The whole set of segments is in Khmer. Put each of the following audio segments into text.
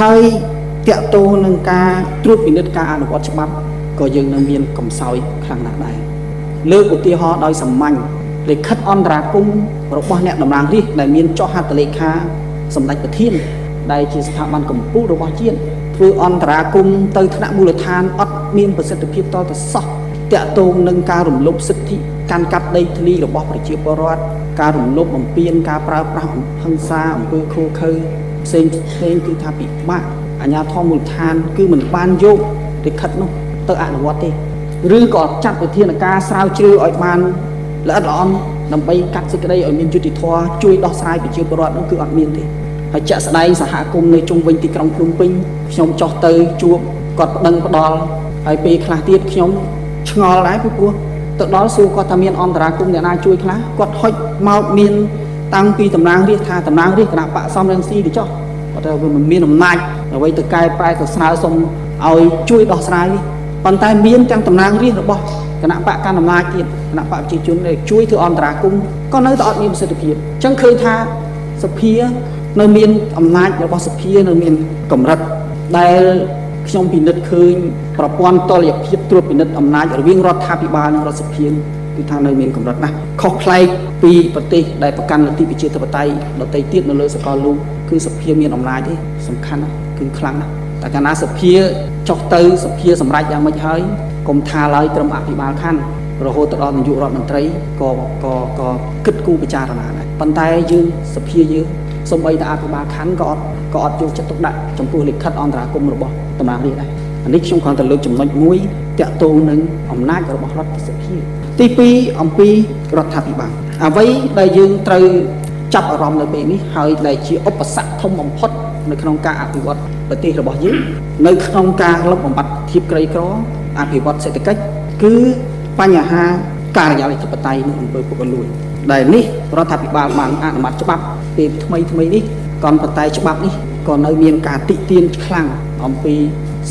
ហើយតកតោនឹងការត្រួតពិនិត្យការអនុវត្តច្បាប់ក៏យើងនៅមានកំសោយខ្លាំងណាស់ដែរលើកឧទាហរណ៍ដោយសាមញ្ញលិខិតអន្តរាគមរបស់អ្នកតំណាងរាស្ត្រដែលមានចុះហត្ថលេខាសម្ដេចប្រធានដែលជាស្ថាប័នកម្ពុជារបស់ជាតិធ្វើអន្តរាគមទៅថ្នាក់មូលដ្ឋានអត់មានប្រសិទ្ធភាពតទៅសោះតាក់ទងនឹងការរំលោភសិទ្ធិកាន់កាប់ដីធ្លីរបស់ប្រជាពលរដ្ឋការរំលោភបំពានការប្រើប្រាស់ហិង្សាអំពើឃោឃៅ ផ្សេងផ្សេងគឺថាពិបាកអាជ្ញាធរមូលដ្ឋាន គឺមិនបានយកលិខិតនោះទៅអនុវត្តទេឬក៏ចាត់វិធានការស្រាវជ្រាវឲ្យបានល្អិតល្អន់ដើម្បីកាត់សេចក្តីឲ្យមានយុត្តិធម៌ជួយដោះស្រាយប្រជាពលរដ្ឋនោះគឺអត់មានទេហើយចាក់ស្ដែងសហគមន៍នៅជុំវិញទីក្រុងភ្នំពេញខ្ញុំចោះទៅជួបគាត់ប្តឹងផ្ដាល់ហើយពេលខ្លះទៀតខ្ញុំឆ្ងល់ដែរពីព្រោះទៅដល់សួរគាត់ថាមានអន្តរាគមអ្នកណាជួយខ្លះគាត់ហុចមកមាន តាំងពីតំណាងរាជថាតំណាងរាជគណៈបកសំរងស៊ីទៅចោះគាត់ថាវាមិនមានអំណាចអ្វីទៅកែប្រែទៅស្នើសុំឲ្យជួយដោះស្រាយនេះប៉ុន្តែមានទាំងតំណាងរាជរបស់គណៈបកកណ្ដាលអំណាចទៀតគណៈបកប្រជាជនដែលជួយធ្វើអន្តរាគមក៏នៅតែអត់មានប្រសិទ្ធភាពអញ្ចឹងឃើញថាសភានៅមានអំណាចរបស់សភានៅមានកម្រិតដែលខ្ញុំពិនិត្យឃើញប្រព័ន្ធតលយភាពត្រួតពិនិត្យអំណាចរវាងរដ្ឋាភិបាលនិងរដ្ឋសភា គឺថានៅមានកម្រិតណាស់ខុសប្លែកពីប្រទេសដែលប្រកាន់លទ្ធិប្រជាធិបតេយ្យដទៃទៀតនៅលើសកលលោកគឺសភាមានអំណាចទេសំខាន់ណាស់គឺខ្លាំងណាស់តែកាលណាសភាចុះទៅសភាសម្រេចយ៉ាងម៉េចហើយកុំថាឡើយត្រឹមអភិបាលខណ្ឌរហូតទៅដល់នាយករដ្ឋមន្ត្រីក៏ក៏ក៏គិតគូរពិចារណាដែរប៉ុន្តែយើងសភាយើងសូម្បីតែអភិបាលខណ្ឌក៏អត់ក៏អត់យកចិត្តទុកដាក់ចំពោះលិខិតអន្តរាគមរបស់តំណាងរាស្ត្រដែរអានេះខ្ញុំគ្រាន់តែលើកចំណុចមួយតាក់ទងនឹងអំណាចរបស់រដ្ឋសភា ទី2អំពីរដ្ឋាភិបាលអ្វីដែលយើងត្រូវចាប់អារម្មណ៍នៅពេលនេះហើយដែលជាឧបសគ្គធំបំផុតនៅក្នុងការអភិវឌ្ឍប្រទេសរបស់យើងនៅក្នុងការលុបបំបាត់ធៀបក្រីក្រអភិវឌ្ឍសេដ្ឋកិច្ចគឺបញ្ហាការិយាល័យធិបតេយ្យនៅអំពើពុករលួយដែលនេះរដ្ឋាភិបាលបានអនុម័តច្បាប់ពេលថ្មីថ្មីនេះក៏ប៉ុន្តែច្បាប់នេះក៏នៅមានការតិទៀនខ្លាំងអំពី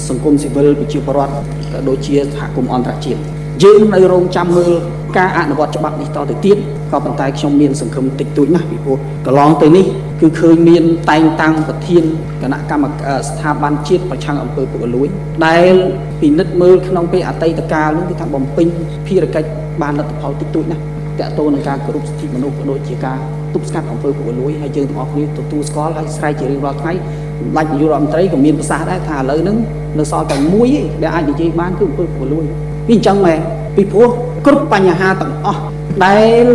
សង្គមស៊ីវិលប្រជាពលរដ្ឋក៏ដូចជាសហគមន៍អន្តរជាតិ យើងនៅរងចាំមើលការអនុវត្តច្បាប់នេះតទៅទៀតក៏ប៉ុន្តែខ្ញុំមានសង្ឃឹមតិចតួចណាស់ពីព្រោះកន្លងទៅនេះគឺឃើញមានតែងតាំងប្រធានគណៈកម្មការស្ថាប័នជាតិប្រឆាំងអំពើពុករលួយដែលពិនិត្យមើលក្នុងពេលអតីតកាលនោះគឺថាបំពេញភារកិច្ចបានលទ្ធផលតិចតួចណាស់តកតទៅនឹងការគោរពសិទ្ធិមនុស្សក៏ដូចជាការទប់ស្កាត់អំពើពុករលួយហើយយើងទាំងអស់គ្នាទទួលស្គាល់ហើយស្រែកជារៀងរាល់ថ្ងៃសម្ដេចនាយករដ្ឋមន្ត្រីក៏មានប្រសាសន៍ដែរថាឥឡូវហ្នឹងនៅសល់តែមួយឯងដែលអាចនិយាយបានគឺអំពើពុករលួយ ពីអញ្ចឹងមែនពីព្រោះគ្រប់បញ្ហាទាំងអស់ដែល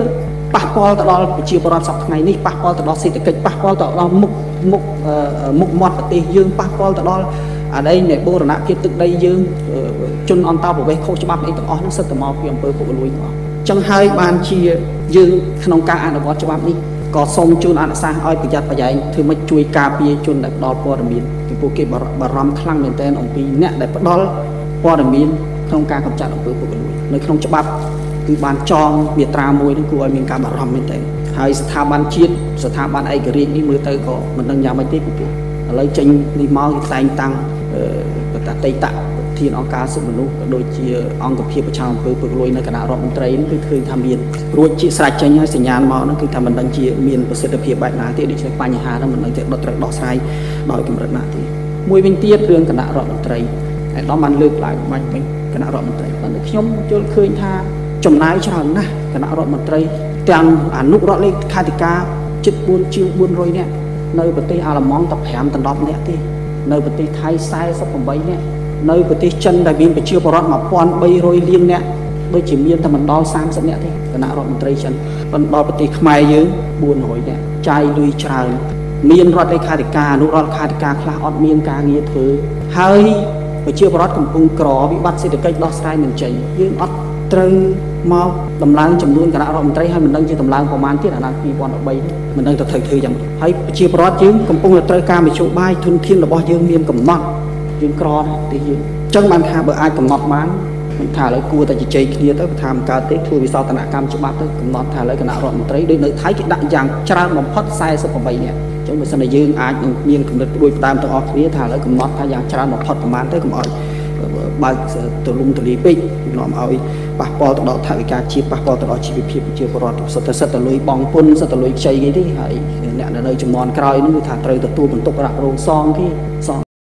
ប៉ះពាល់ទៅដល់ប្រជាពលរដ្ឋសប្តាហ៍ថ្ងៃនេះប៉ះពាល់ទៅដល់សេដ្ឋកិច្ចប៉ះពាល់ទៅដល់មុខមុខមុខមាត់ប្រទេសយើងប៉ះពាល់ទៅដល់អាដីនៃបូរណភាពទឹកដីយើងជនអន្តរប្រវេសខុសច្បាប់អីទាំងអស់ហ្នឹងសិតតែមកពីអំពើពុករលួយទាំងអស់ចឹងហើយបានជាយើងក្នុងការអនុវត្តច្បាប់នេះក៏សូមជូនអនុសាសន៍ឲ្យប្រយ័ត្នប្រយែងធ្វើម៉េចជួយការពារជនដែលផ្ដល់ព័ត៌មានពីពួកគេបារម្ភខ្លាំងមែនទែនអំពីអ្នកដែលផ្ដល់ព័ត៌មាន ក្នុងការកម្ចាត់អំពើពុករលួយនៅក្នុងច្បាប់គឺបានចងមាត្រាមួយនឹងគួរឲ្យមានការបារម្ភមែនទែនហើយស្ថាប័នជាតិស្ថាប័នឯករាជ្យនេះមើលទៅក៏មិនដឹងយ៉ាងម៉េចទេពីព្រោះឥឡូវចេញនេះមកគេតែងតាំងបតតេតៈធានអង្គការសិទ្ធិមនុស្សក៏ដូចជាអង្គភាពប្រឆាំងអំពើពុករលួយនៅគណៈរដ្ឋមន្ត្រីនេះគឺឃើញថាមានរួចជាស្រេចចេញហើយសញ្ញាណមកហ្នឹងគឺថាមិនដឹងជាមានប្រសិទ្ធភាពបែបណាទេដូច្នេះបញ្ហាហ្នឹងមិនដឹងជាដុតត្រូវដោះស្រាយដោយកម្រិតណាទេមួយវិញទៀតរឿងគណៈរដ្ឋមន្ត្រី ឯកឧត្តមបានលើកឡើងបាញ់វិញគណៈរដ្ឋមន្ត្រីប៉ុន្តែខ្ញុំយល់ឃើញថាចំណាយច្រើនណាស់គណៈរដ្ឋមន្ត្រីទាំងអនុរដ្ឋលេខាធិការជិត4ជាង400នាក់នៅប្រទេសអាល្លឺម៉ង់តែ5ដល់10នាក់ទេនៅប្រទេសថៃ48នាក់នៅប្រទេសចិនដែលមានប្រជាពលរដ្ឋ1300លាននាក់ដូចជាមានតែមិនដល់30នាក់ទេគណៈរដ្ឋមន្ត្រីចិនប៉ុន្តែដល់ប្រទេសខ្មែរយើង400នាក់ចាយលុយច្រើនមានរដ្ឋលេខាធិការអនុរដ្ឋលេខាធិការខ្លះអត់មានការងារធ្វើហើយ ប្រជាពលរដ្ឋកំពុងក្រវិបត្តិសេដ្ឋកិច្ចដោះស្រាយមិនចេញយើងអត់ត្រូវមកដំឡើងចំនួនគណៈរដ្ឋមន្ត្រីហើយមិនដឹងជាដំឡើងប្រមាណទៀតអាណត្តិ2013មិនដឹងទៅត្រូវធ្វើយ៉ាងម៉េចហើយប្រជាពលរដ្ឋយើងកំពុងតែត្រូវការមជ្ឈបាយធនធានរបស់យើងមានកំណត់យើងក្រណាស់ទីយើងអញ្ចឹងបានថាបើអាចកំណត់បានមិន ថាឥឡូវគួរតែជជែកគ្នាទៅថាមិនកើតទេធ្វើវិសោធនកម្មច្បាប់ទៅកំណត់ថាឥឡូវគណៈរដ្ឋមន្ត្រីដូចនៅថៃគេដាក់យ៉ាងច្រើនបំផុត48នាក់អញ្ចឹងបើសិនតែយើងអាចនឹងមានគំនិតព្រួយផ្ដើមទាំងអស់គ្នាថាឥឡូវកំណត់ថាយ៉ាងច្រើនបំផុតប្រហែលទៅកុំឲ្យបើកទលំទលាយពេកនាំឲ្យប៉ះពាល់ទៅដល់ថវិកាជាតិប៉ះពាល់ទៅដល់ជីវភាពប្រជាពលរដ្ឋសិតតែសិតតែលុយបងពុនសិតតែលុយខ្ចីគេទេហើយអ្នកនៅចំនួនក្រោយនោះគឺថាត្រូវទទួលបន្ទុករ៉ាក់រងសងគេសង